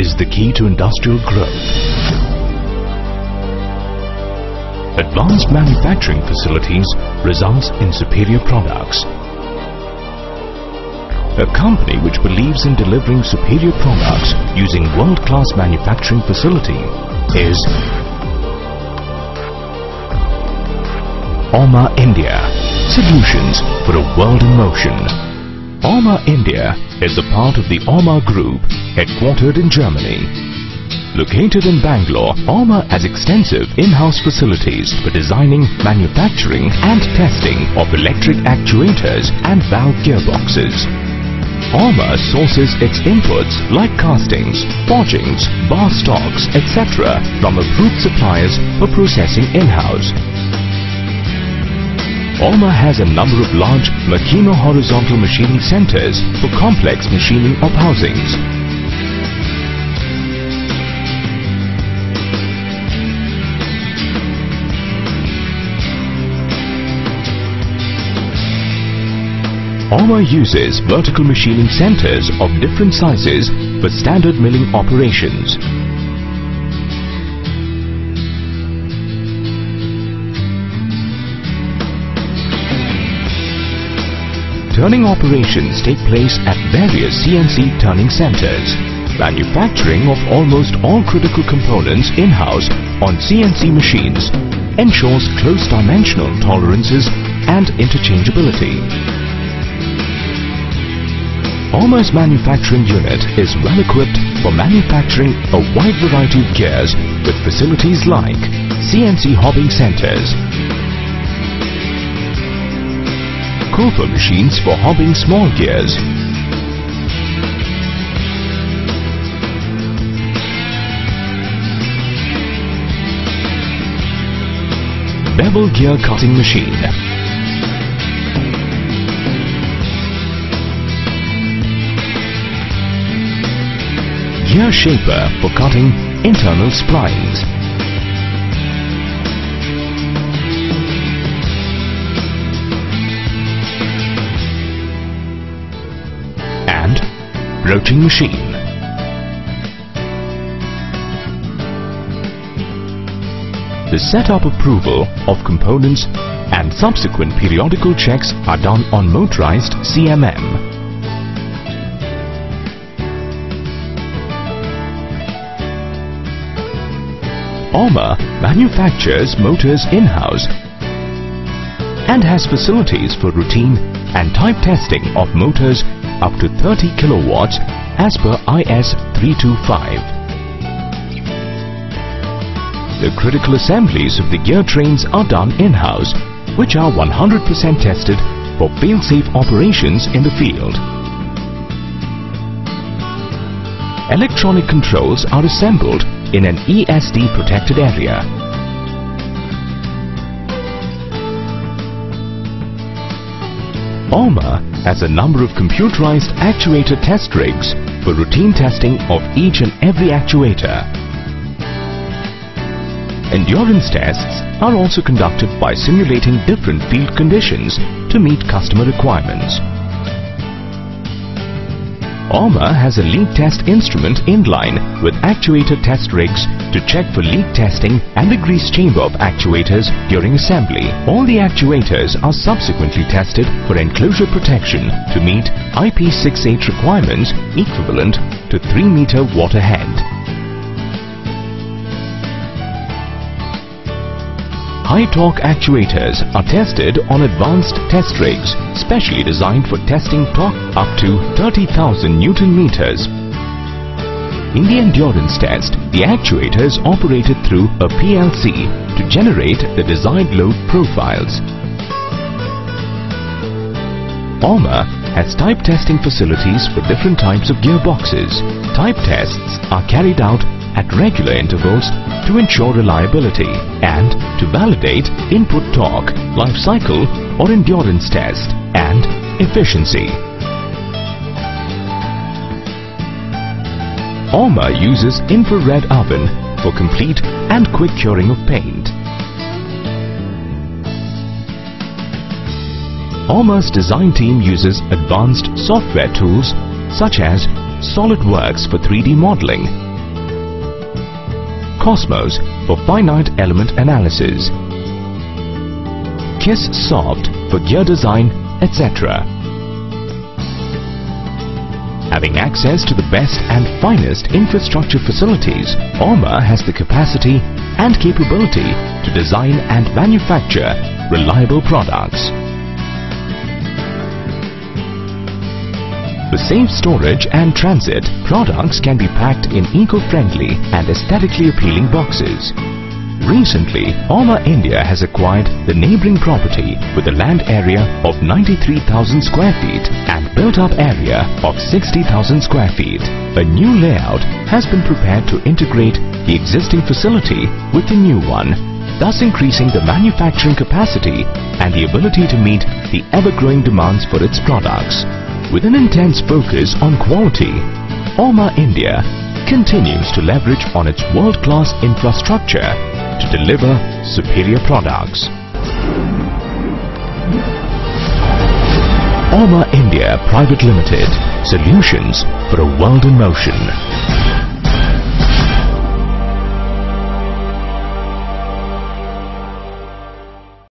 is the key to industrial growth. Advanced manufacturing facilities results in superior products. A company which believes in delivering superior products using world-class manufacturing facility is AUMA India. Solutions for a world in motion. AUMA India is a part of the AUMA Group headquartered in Germany. Located in Bangalore, AUMA has extensive in-house facilities for designing, manufacturing and testing of electric actuators and valve gearboxes. AUMA sources its inputs like castings, forgings, bar stocks, etc. from approved suppliers for processing in-house. AUMA has a number of large Makino horizontal machining centers for complex machining of housings. AUMA uses vertical machining centers of different sizes for standard milling operations. Turning operations take place at various CNC turning centers. Manufacturing of almost all critical components in-house on CNC machines ensures close dimensional tolerances and interchangeability. AUMA's manufacturing unit is well equipped for manufacturing a wide variety of gears with facilities like CNC hobbing centers, Koepfer machines for hobbing small gears, bevel gear cutting machine, gear shaper for cutting internal splines. Broaching machine. The setup approval of components and subsequent periodical checks are done on motorized CMM. AUMA manufactures motors in-house and has facilities for routine and type testing of motors up to 30 kilowatts as per IS 325. The critical assemblies of the gear trains are done in-house which are 100% tested for fail-safe operations in the field. Electronic controls are assembled in an ESD protected area. AUMA has a number of computerized actuator test rigs for routine testing of each and every actuator. Endurance tests are also conducted by simulating different field conditions to meet customer requirements. AUMA has a leak test instrument inline with actuator test rigs to check for leak testing and the grease chamber of actuators during assembly. All the actuators are subsequently tested for enclosure protection to meet IP68 requirements equivalent to 3 meter water head. High-torque actuators are tested on advanced test rigs specially designed for testing torque up to 30,000 Newton meters. In the endurance test, the actuator is operated through a PLC to generate the desired load profiles. AUMA has type testing facilities for different types of gearboxes. Type tests are carried out at regular intervals to ensure reliability and to validate input torque, life cycle or endurance test and efficiency. AUMA uses infrared oven for complete and quick curing of paint. AUMA's design team uses advanced software tools such as SolidWorks for 3D modeling Cosmos for finite element analysis, KISS Soft for gear design, etc. Having access to the best and finest infrastructure facilities, AUMA has the capacity and capability to design and manufacture reliable products. For safe storage and transit, products can be packed in eco-friendly and aesthetically appealing boxes. Recently, AUMA India has acquired the neighbouring property with a land area of 93,000 square feet and built-up area of 60,000 square feet. A new layout has been prepared to integrate the existing facility with the new one, thus increasing the manufacturing capacity and the ability to meet the ever-growing demands for its products. With an intense focus on quality, AUMA India continues to leverage on its world-class infrastructure to deliver superior products. AUMA India Private Limited Solutions for a World in Motion